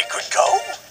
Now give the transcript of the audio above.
We could go?